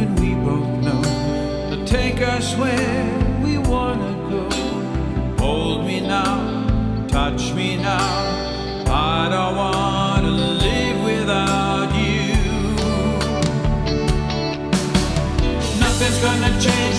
and we both know they'll take us where we wanna go. Hold me now, touch me now. I don't wanna live without you. Nothing's gonna change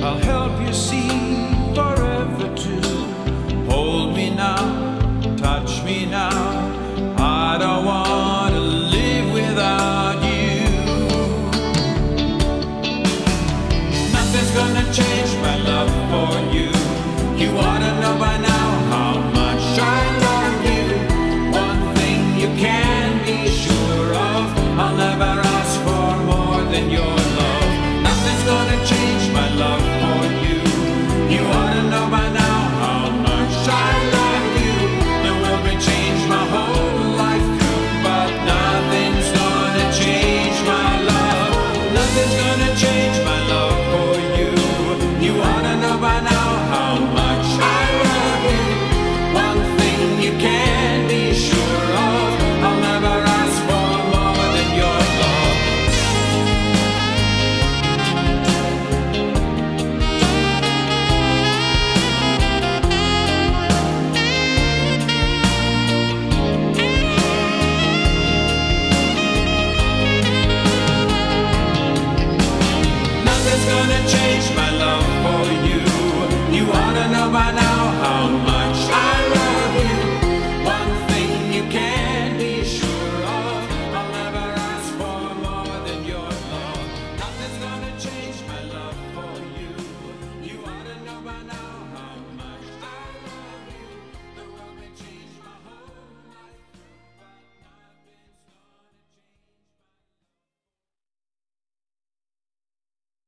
I'll help you see forever too. Hold me now, touch me now. I don't want to live without you. Nothing's gonna change my love for you. You ought to know by now how much I love you. One thing you can be sure of, I'll never ask for more than yours.